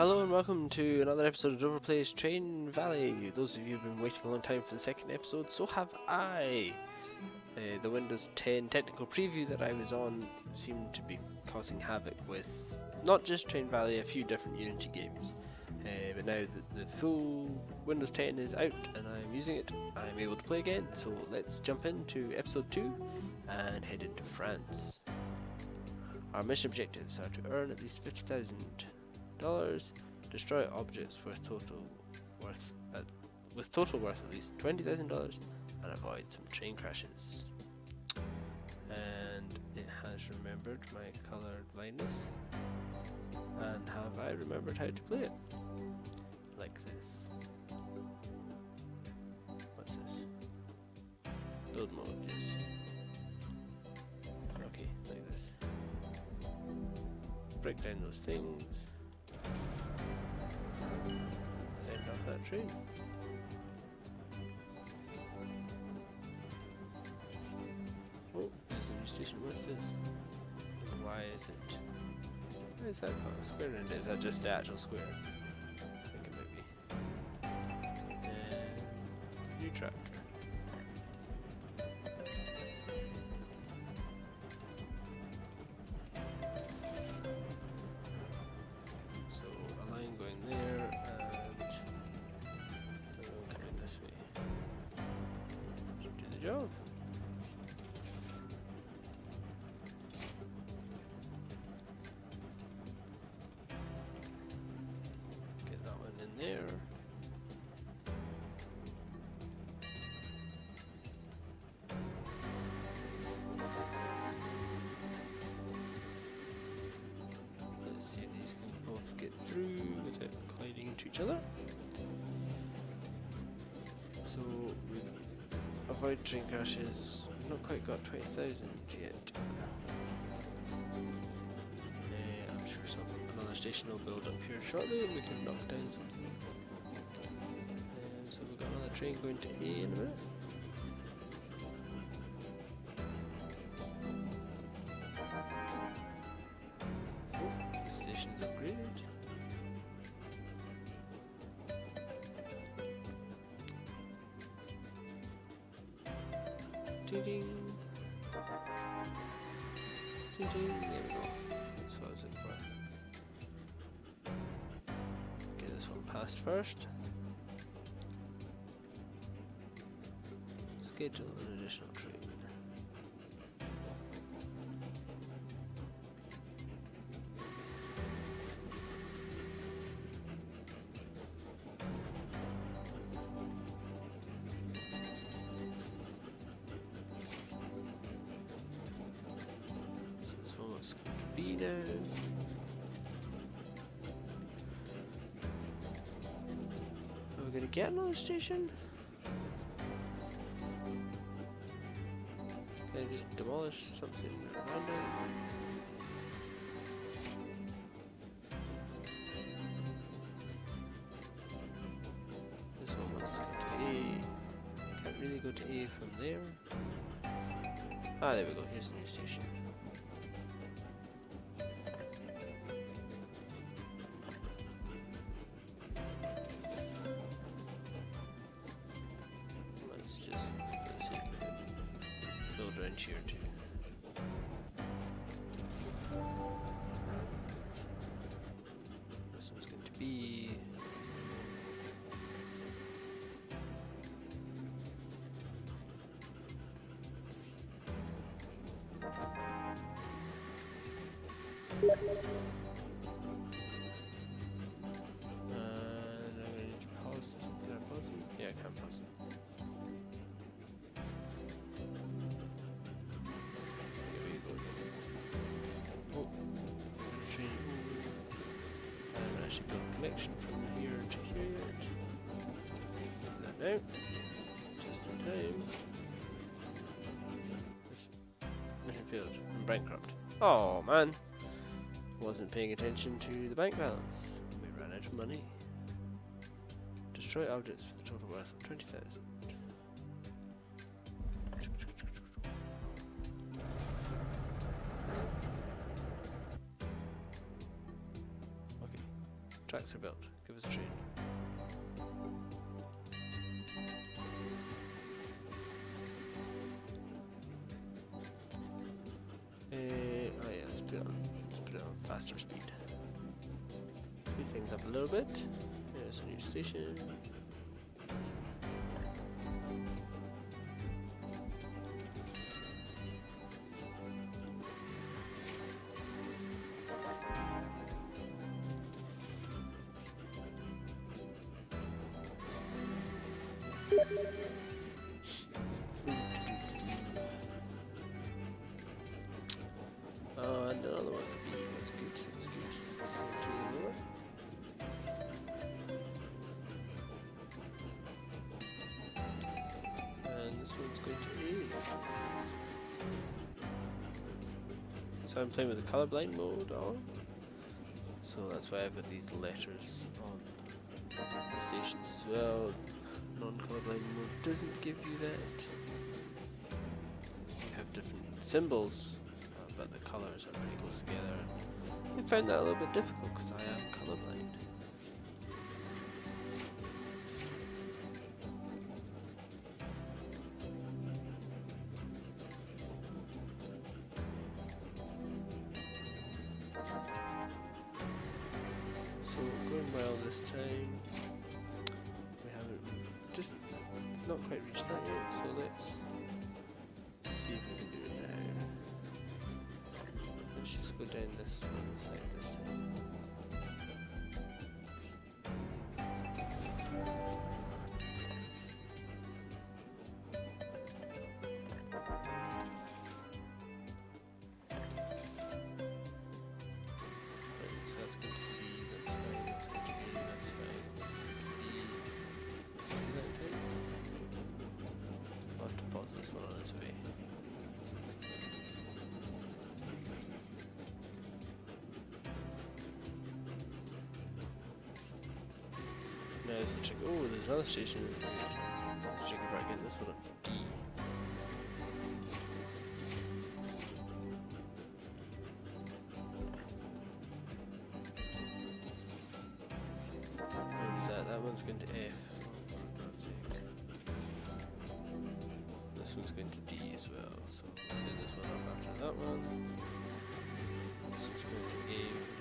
Hello and welcome to another episode of Overplay's Train Valley. Those of you who've been waiting a long time for the second episode, so have I. Uh, the Windows 10 technical preview that I was on seemed to be causing havoc with not just Train Valley, a few different Unity games. Uh, but now that the full Windows 10 is out and I'm using it, I'm able to play again. So let's jump into episode 2 and head into France. Our mission objectives are to earn at least 50,000 dollars, destroy objects worth total worth uh, with total worth at least twenty thousand dollars, and avoid some train crashes. And it has remembered my color blindness, and have I remembered how to play it? Like this. What's this? Build mode, yes. Okay, like this. Break down those things. That train. Oh, there's a new station. What's this? Why is it? Why is that square? And is that just actual square? I think it might be. And new track. Job. Get that one in there. Let's see if these can both get through without colliding into each other. So we've avoid train crashes. We've not quite got 20,000 yet. Uh, I'm sure some another station will build up here shortly and we can knock down something. Um, so we've got another train going to A in a minute. Ding ding. There we go. That's what I was looking for. Get this one passed first. Schedule an additional train. Now. Are we to get another station? Can I just demolish something random? This one wants to go to A. Can't really go to A from there. Ah, there we go. Here's the new station. Around here too. This one's going to be actually built a connection from here to here. Do that. Just in time. This mission failed. I'm bankrupt. Oh man. Wasn't paying attention to the bank balance. We ran out of money. Destroy objects for a total worth of 20,000. Tracks are built. Give us a train. Uh, oh yeah, let's put it on. Let's put it on faster speed. Speed things up a little bit. There's a new station. Oh, and another one for. That's good. That's good. And this one's going to. So I'm playing with the colorblind mode on. So that's why I've got these letters on the stations as well. Non-colorblind mode doesn't give you that. You have different symbols uh, but the colours are pretty close together. I found that a little bit difficult because I am colorblind. So going well this time. Not quite reached that yet, so let's see if we can do it now. Let's just go down this one side this time. So that's going this one on its way. Now a check. Oh, there's another station. Let's check it back in. This one up D. Where is that? That one's going to F. This one's going to D as well. So let's set this one up after that one. This one's going to A.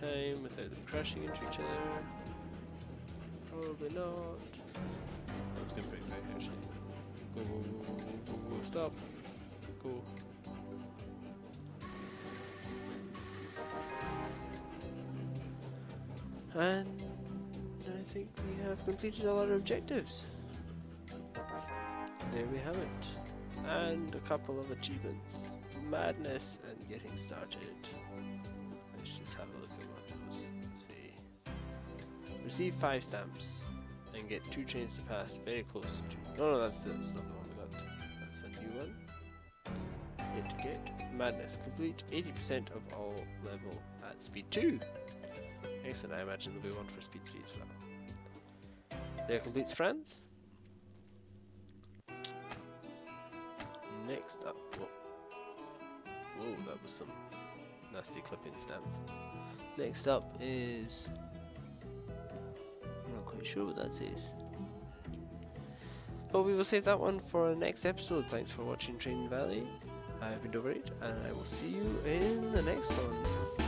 time without them crashing into each other. Probably not. Going pretty quick actually. Go, go, go, go, go, go, go, stop. Go. And I think we have completed all our objectives. There we have it. And a couple of achievements. Madness and getting started. Let's just have a look Receive five stamps and get two trains to pass very close to. No, no, that's, that's not the one we got. That's a new one. Yet to get. Madness. Complete 80% of all level at speed 2. Excellent, I imagine there'll be one for speed 3 as well. There completes France. Next up. Whoa. Whoa, that was some nasty clipping stamp. Next up is. Sure what that says. But we will save that one for the next episode. Thanks for watching Train Valley. I've been Dover8, and I will see you in the next one.